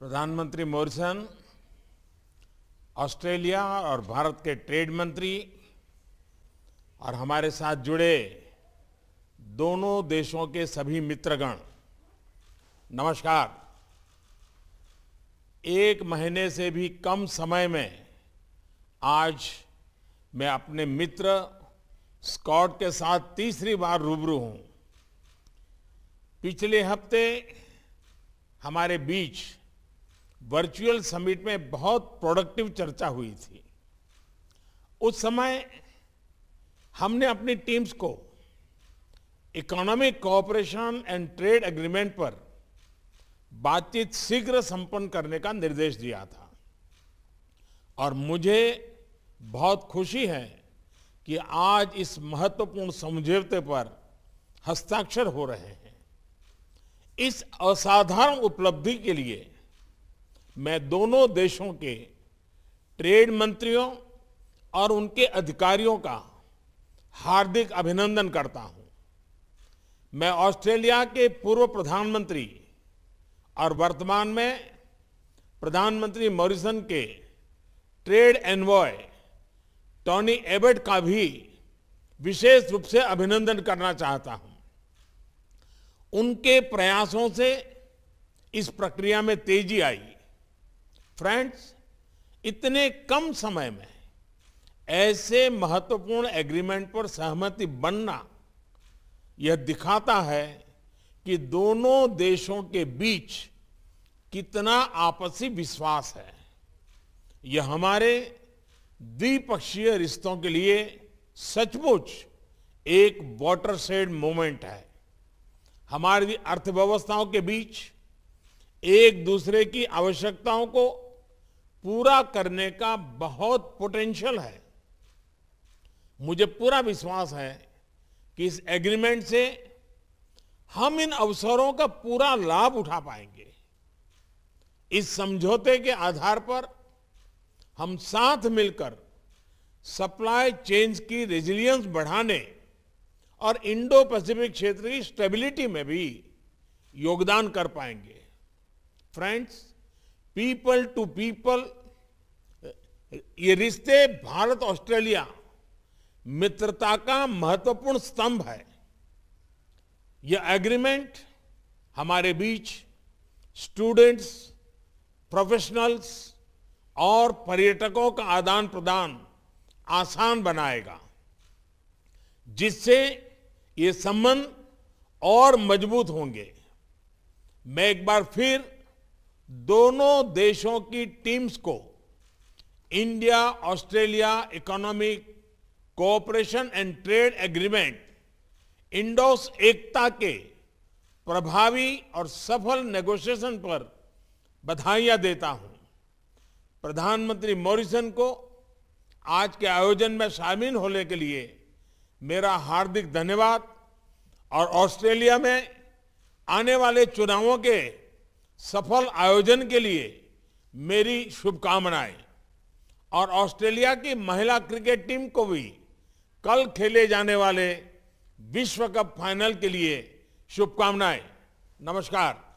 प्रधानमंत्री Morrison, Australia और भारत के ट्रेड मंत्री और हमारे साथ जुड़े दोनों देशों के सभी मित्रगण, नमस्कार। एक महीने से भी कम समय में आज मैं अपने मित्र स्कॉट के साथ तीसरी बार रूबरू हूँ। पिछले हफ़्ते हमारे बीच वर्चुअल समिट में बहुत प्रोडक्टिव चर्चा हुई थी। उस समय हमने अपनी टीम्स को economic cooperation and trade agreement पर बातचीत शीघ्र संपन्न करने का निर्देश दिया था। और मुझे बहुत खुशी है कि आज इस महत्वपूर्ण समझौते पर हस्ताक्षर हो रहे हैं। इस असाधारण उपलब्धि के लिए मैं दोनों देशों के ट्रेड मंत्रियों और उनके अधिकारियों का हार्दिक अभिनंदन करता हूँ। मैं ऑस्ट्रेलिया के पूर्व प्रधानमंत्री और वर्तमान में प्रधानमंत्री मॉरिसन के ट्रेड एनवॉय टॉनी एबर्ट का भी विशेष रूप से अभिनंदन करना चाहता हूँ। उनके प्रयासों से इस प्रक्रिया में तेज़ी आई। फ्रेंड्स, इतने कम समय में ऐसे महत्वपूर्ण एग्रीमेंट पर सहमति बनना यह दिखाता है कि दोनों देशों के बीच कितना आपसी विश्वास है। यह हमारे द्विपक्षीय रिश्तों के लिए सचमुच एक वाटरशेड मोमेंट है। हमारी अर्थव्यवस्थाओं के बीच एक दूसरे की आवश्यकताओं को पूरा करने का बहुत पोटेंशियल है। मुझे पूरा विश्वास है कि इस एग्रीमेंट से हम इन अवसरों का पूरा लाभ उठा पाएँगे। इस समझौते के आधार पर हम साथ मिलकर सप्लाई चेन्स की रेजिलियंस बढ़ाने और इंडो पैसिफिक क्षेत्र की स्टेबिलिटी में भी योगदान कर पाएँगे। फ्रेंड्स पीपल टू पीपल ये रिश्ते भारत ऑस्ट्रेलिया मित्रता का महत्वपूर्ण स्तंभ है। यह एग्रीमेंट हमारे बीच स्टूडेंट्स प्रोफेशनल्स और पर्यटकों का आदान प्रदान आसान बनाएगा, जिससे ये संबंध और मज़बूत होंगे। मैं एक बार फिर दोनों देशों की टीम्स को India, Australia, economic cooperation and trade agreement, इंडोस एकता के प्रभावी और सफल नेगोशिएशन पर बधाइयाँ देता हूँ। प्रधानमंत्री मॉरिसन को आज के आयोजन में शामिल होने के लिए मेरा हार्दिक धन्यवाद और ऑस्ट्रेलिया में आने वाले चुनावों के सफल आयोजन के लिए मेरी शुभकामनाएँ। और ऑस्ट्रेलिया की महिला क्रिकेट टीम को भी कल खेले जाने वाले विश्व कप फाइनल के लिए शुभकामनाएँ। नमस्कार।